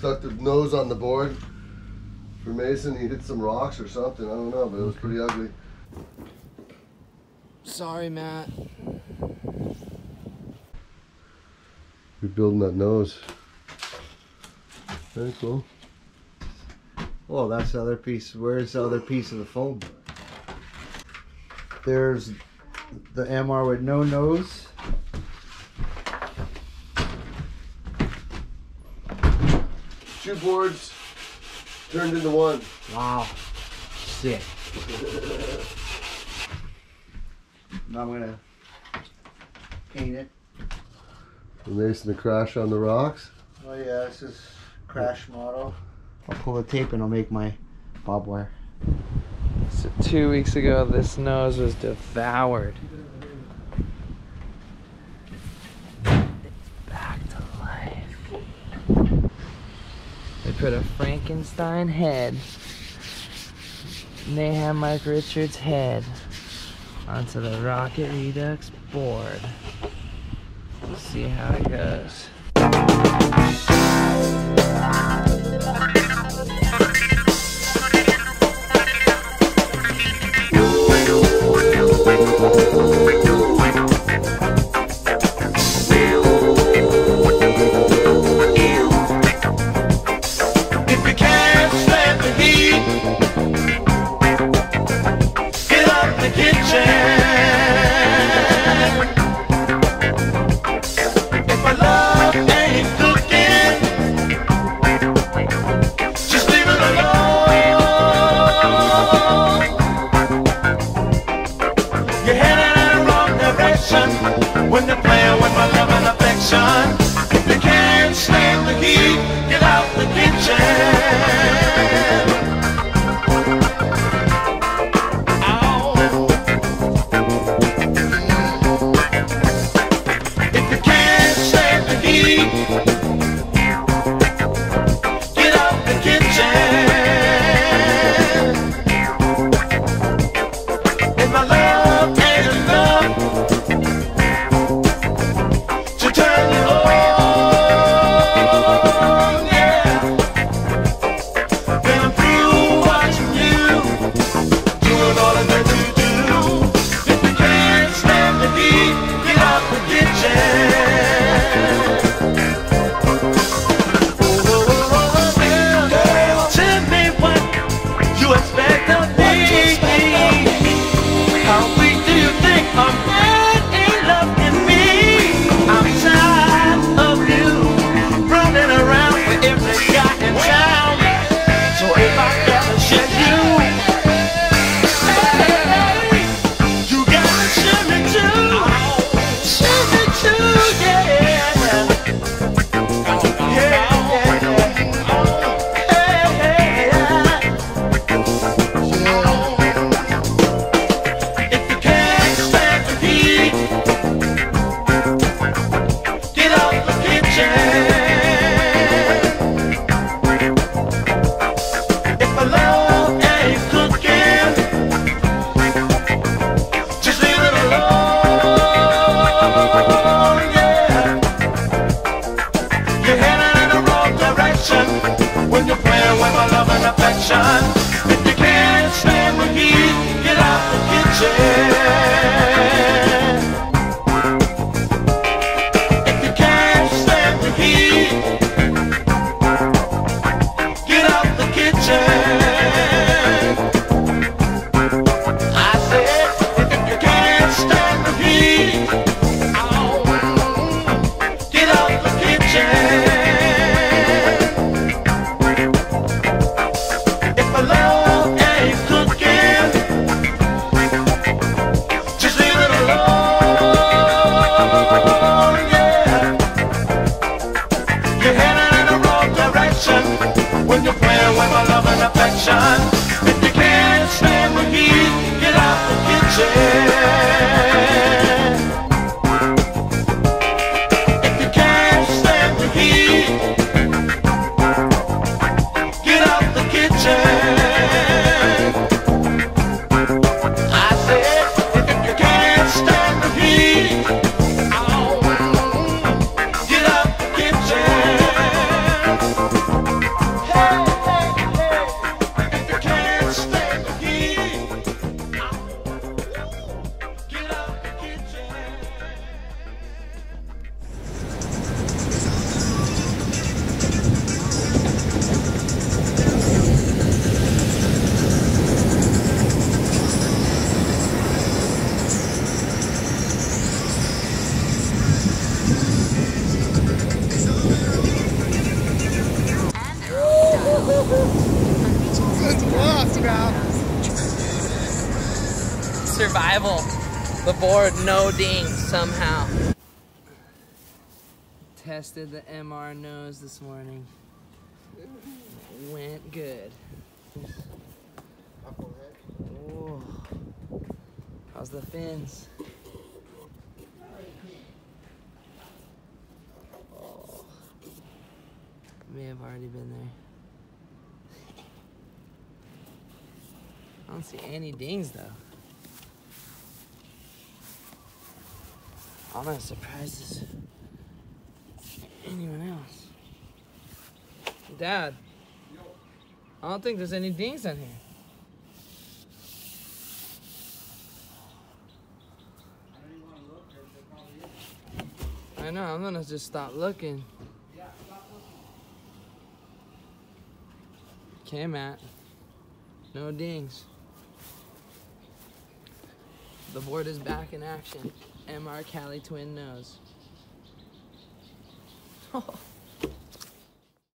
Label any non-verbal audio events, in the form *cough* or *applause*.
stuck the nose on the board for Mason. He hit some rocks or something. I don't know, but it was pretty ugly. Sorry, Matt. Rebuilding that nose. Very cool. Well, that's the other piece. Where's the other piece of the foam? There's the MR with no nose. Two boards turned into one. Wow. Sick. now I'm gonna paint it. The Mason to crash on the rocks. Oh yeah, this is crash model. I'll pull the tape and I'll make my bob wire. So two weeks ago, this nose was devoured. Put a Frankenstein head, Mayhem Mike Richards head, onto the Rocket Redux board. Let's see how it goes. When you're playing with affection. If you can't stand the heat, get out the kitchen. Frosty Rock. Survival. The board, no dings somehow. Tested the MR nose this morning. Went good. Oh. How's the fins? Oh. May have already been there. I don't see any dings though. I'm not surprised anyone else. Dad, I don't think there's any dings on here. I know, I'm gonna just stop looking. Okay, Matt. No dings. The board is back in action. MR Cali twin nose. *laughs*